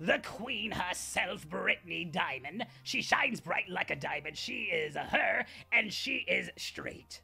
the queen herself, Brittany Diamond. She shines bright like a diamond. She is her, and she is straight.